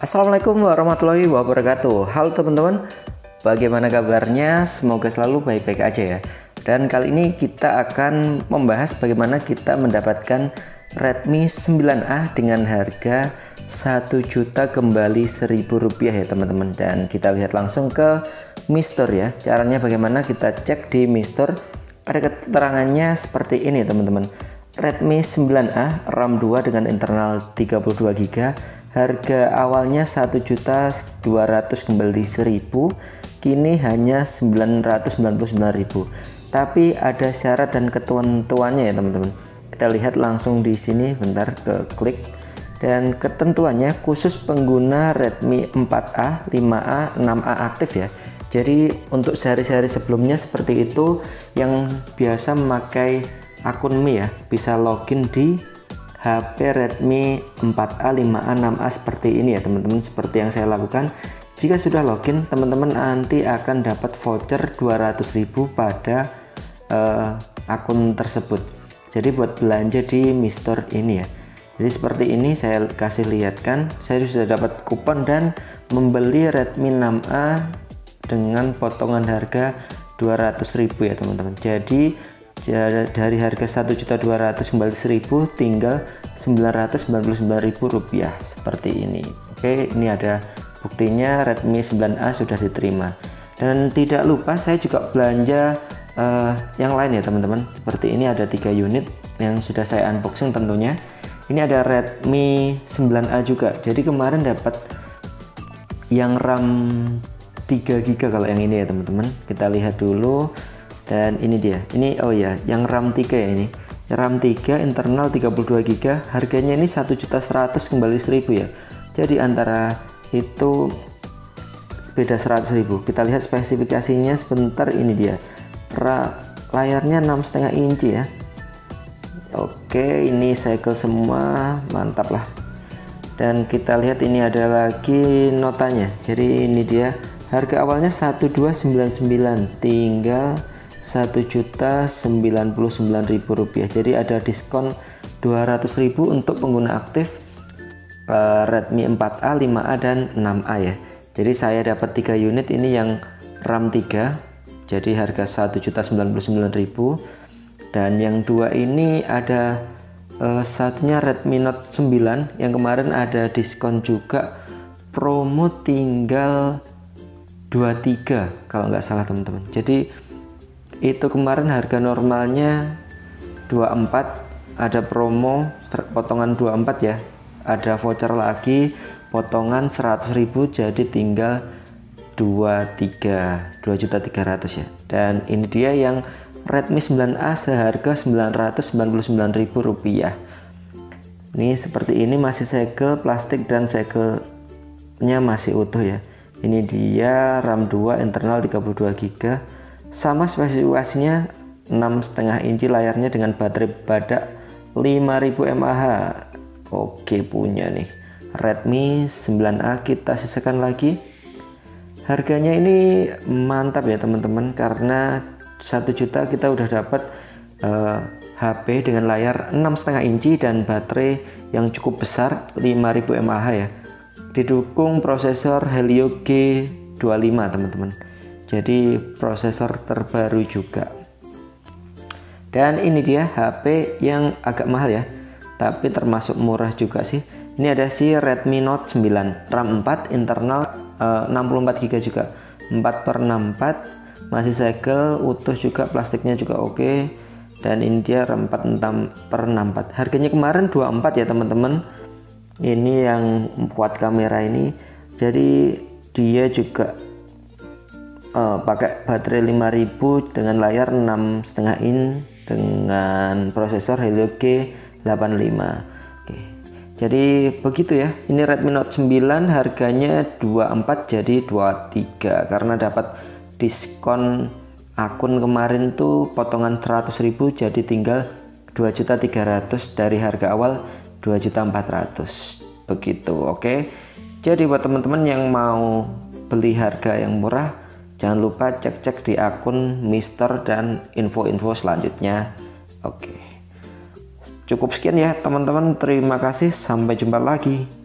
Assalamualaikum warahmatullahi wabarakatuh. Halo teman-teman Bagaimana kabarnya? Semoga selalu baik-baik aja ya. Dan kali ini kita akan membahas bagaimana kita mendapatkan Redmi 9A dengan harga 1 juta kembali 1000 rupiah ya teman-teman. Dan kita lihat langsung ke Mister ya. Caranya bagaimana? Kita cek di Mister. Ada keterangannya seperti ini teman-teman. Redmi 9A RAM 2 dengan internal 32GB harga awalnya 1.200 kembali 1000 kini hanya 999.000 tapi ada syarat dan ketentuannya ya teman-teman. Kita lihat langsung di sini bentar ke klik. Dan ketentuannya khusus pengguna Redmi 4A 5A 6A aktif ya. Jadi untuk sehari-hari sebelumnya seperti itu yang biasa memakai akun Mi ya bisa login di HP Redmi 4A, 5A, 6A seperti ini ya teman-teman seperti yang saya lakukan. Jika sudah login teman-teman nanti akan dapat voucher 200.000 pada uh, akun tersebut. Jadi buat belanja di Mister ini ya. Jadi seperti ini saya kasih lihatkan. Saya sudah dapat kupon dan membeli Redmi 6A dengan potongan harga 200.000 ya teman-teman. Jadi dari harga 1.200 kembali 1000 tinggal 999.000 rupiah. Seperti ini. Oke ini ada buktinya Redmi 9A sudah diterima. Dan tidak lupa saya juga belanja uh, yang lain ya teman-teman. Seperti ini ada tiga unit yang sudah saya unboxing tentunya. Ini ada Redmi 9A juga. Jadi kemarin dapat yang RAM 3 GB kalau yang ini ya teman-teman. Kita lihat dulu dan ini dia. Ini oh ya yang RAM 3 ya ini. RAM 3 internal 32 GB harganya ini 1.100 kembali 1000 ya. Jadi antara itu beda 100.000 kita lihat spesifikasinya sebentar ini dia. Ra, layarnya 6,5 inci ya. Oke ini cycle semua. Mantap lah. Dan kita lihat ini ada lagi notanya. Jadi ini dia harga awalnya 1299 tinggal Rp1.099.000 jadi ada diskon 200.000 untuk pengguna aktif uh, Redmi 4A, 5A dan 6A ya. Jadi saya dapat 3 unit ini yang RAM 3 jadi harga 1.099.000 dan yang dua ini ada uh, satunya Redmi Note 9 yang kemarin ada diskon juga promo tinggal 23 kalau nggak salah teman-teman. Jadi itu kemarin harga normalnya 24 ada promo potongan 24 ya. Ada voucher lagi potongan 100.000 jadi tinggal 23 2.300 ya. Dan ini dia yang Redmi 9A seharga 999.000 rupiah. Ini seperti ini masih segel plastik dan segelnya masih utuh ya. Ini dia RAM 2 internal 32 GB sama spesifikasinya 6,5 inci layarnya dengan baterai badak 5000 mAh. Oke punya nih. Redmi 9A kita sisakan lagi. Harganya ini mantap ya teman-teman karena 1 juta kita udah dapat uh, eh, HP dengan layar 6,5 inci dan baterai yang cukup besar 5000 mAh ya. Didukung prosesor Helio G25 teman-teman jadi prosesor terbaru juga. Dan ini dia HP yang agak mahal ya. Tapi termasuk murah juga sih. Ini ada si Redmi Note 9 RAM 4 internal uh, 64 GB juga. 4 per 64 masih segel utuh juga plastiknya juga oke. Okay. dan ini dia RAM 4 6 per 64 harganya kemarin 24 ya teman-teman. Ini yang buat kamera ini. Jadi dia juga uh, pakai baterai 5000 dengan layar 6,5 in dengan prosesor Helio G85 Oke. jadi begitu ya ini Redmi Note 9 harganya 24 jadi 23 karena dapat diskon akun kemarin tuh potongan 100.000 jadi tinggal 2.300 dari harga awal 2.400 begitu oke. Jadi buat teman-teman yang mau beli harga yang murah Jangan lupa cek-cek di akun Mister dan info-info selanjutnya. Oke. Cukup sekian ya teman-teman. Terima kasih. Sampai jumpa lagi.